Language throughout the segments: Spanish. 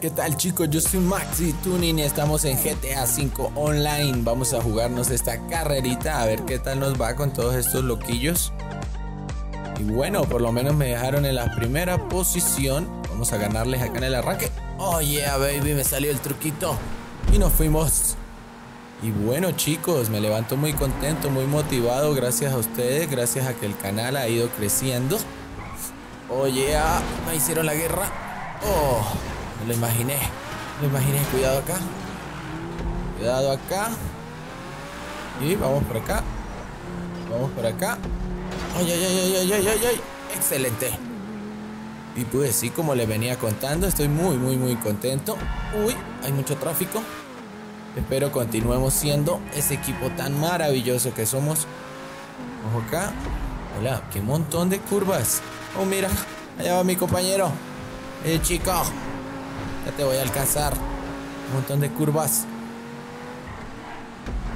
¿qué tal chicos? Yo soy Maxi Tuning y estamos en GTA 5 Online. Vamos a jugarnos esta carrerita a ver qué tal nos va con todos estos loquillos. Y bueno, por lo menos me dejaron en la primera posición. Vamos a ganarles acá en el arranque. Oh yeah, baby, me salió el truquito. Y nos fuimos. Y bueno chicos, me levanto muy contento, muy motivado gracias a ustedes, gracias a que el canal ha ido creciendo. Oh yeah, me hicieron la guerra. Oh, me lo imaginé. Me lo imaginé. Cuidado acá. Cuidado acá. Y vamos por acá. Vamos por acá. Ay, ay, ay, ay, ay, ay, ay. Excelente. Y pues sí, como le venía contando, estoy muy, muy, muy contento. Uy, hay mucho tráfico. Espero continuemos siendo ese equipo tan maravilloso que somos. Ojo acá. Hola, qué montón de curvas. Oh, mira, allá va mi compañero. Eh, chico. Ya te voy a alcanzar. Un montón de curvas.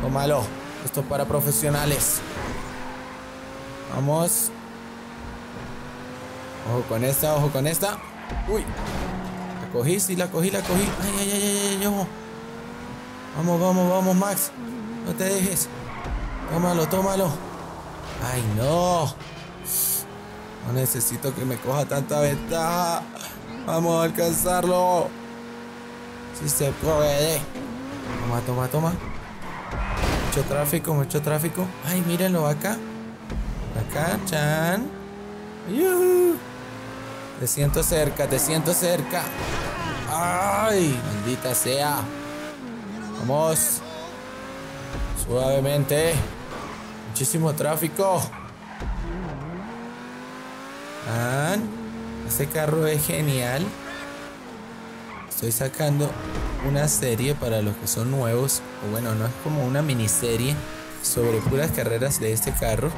Tómalo. Esto es para profesionales. Vamos. Ojo con esta, ojo con esta. Uy. La cogí, sí, la cogí, la cogí. Ay, ay, ay, ay, ay, ojo. Vamos, vamos, vamos, Max. No te dejes. Tómalo, tómalo. Ay, no. No necesito que me coja tanta ventaja. Vamos a alcanzarlo. Si se puede. Toma, toma, toma. Mucho tráfico, mucho tráfico. Ay, mírenlo acá. Acá, Chan. Te siento cerca, te siento cerca. Ay, maldita sea. Vamos. Suavemente. Muchísimo tráfico. Man, este carro es genial. Estoy sacando una serie para los que son nuevos. O bueno, no es como una miniserie sobre puras carreras de este carro.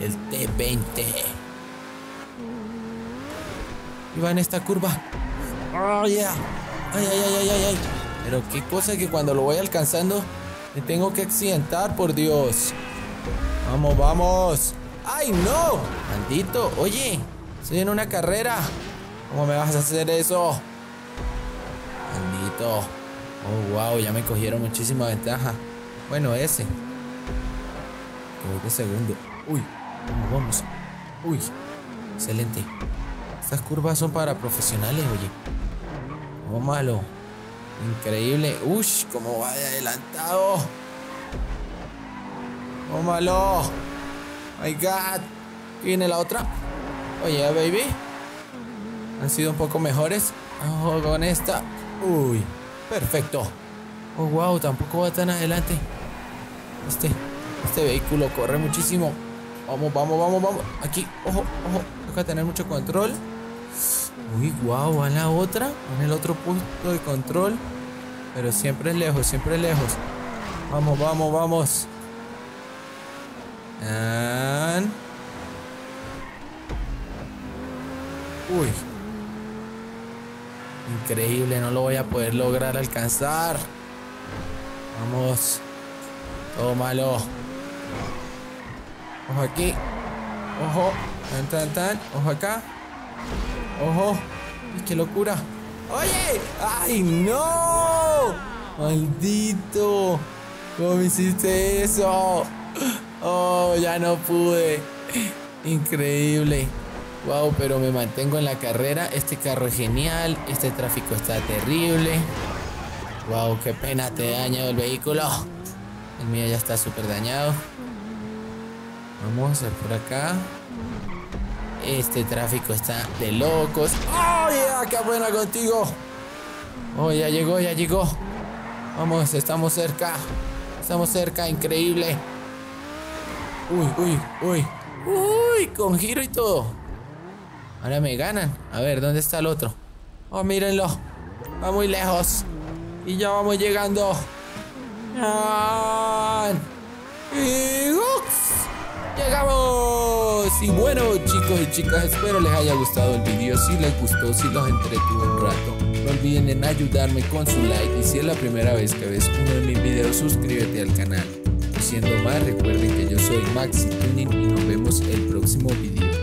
El T20. Y va en esta curva. Oh, yeah. Ay, ay, ay, ay, ay. Pero qué cosa que cuando lo voy alcanzando me tengo que accidentar, por Dios. Vamos, vamos. ¡Ay, no! Maldito. Oye, estoy en una carrera. ¿Cómo me vas a hacer eso? Maldito. Oh, wow, ya me cogieron muchísima ventaja. Bueno, ese. Voy de segundo. Uy, vamos, vamos. Uy, excelente. Estas curvas son para profesionales, oye. Oh, malo. Increíble. Ush, cómo va de adelantado. Oh, malo. My God. Viene la otra. Oye, baby. Han sido un poco mejores. Ojo con esta. Uy, perfecto. Oh, wow, tampoco va tan adelante. Este, este vehículo corre muchísimo. Vamos, vamos, vamos, vamos. Aquí, ojo, ojo. Toca tener mucho control. Uy, wow, va en la otra. En el otro punto de control. Pero siempre es lejos, siempre es lejos. Vamos, vamos, vamos. And... Uy. Increíble, no lo voy a poder lograr alcanzar. Vamos. Tómalo. Ojo aquí. Ojo. Tan, tan, tan. Ojo acá. Ojo. ¡Qué locura! ¡Oye! ¡Ay, no! ¡Maldito! ¿Cómo hiciste eso? Oh, ya no pude. Increíble. Wow, pero me mantengo en la carrera. Este carro es genial. Este tráfico está terrible. Wow, qué pena te he dañado el vehículo. El mío ya está súper dañado. Vamos a ver por acá. Este tráfico está de locos. ¡Oh, yeah! ¡Qué buena contigo! Oh, ya llegó, ya llegó. Vamos, estamos cerca. Estamos cerca, increíble. Uy, uy, uy. Uy, con giro y todo. Ahora me ganan. A ver, ¿dónde está el otro? Oh, mírenlo. Va muy lejos. Y ya vamos llegando. Y... ¡Ups! ¡Llegamos! Y bueno, chicos y chicas, espero les haya gustado el video. Si les gustó, si los entretuvo un rato, no olviden en ayudarme con su like. Y si es la primera vez que ves uno de mis videos, suscríbete al canal. Y siendo más, recuerden que yo soy Maxi Tuning y nos vemos el próximo video.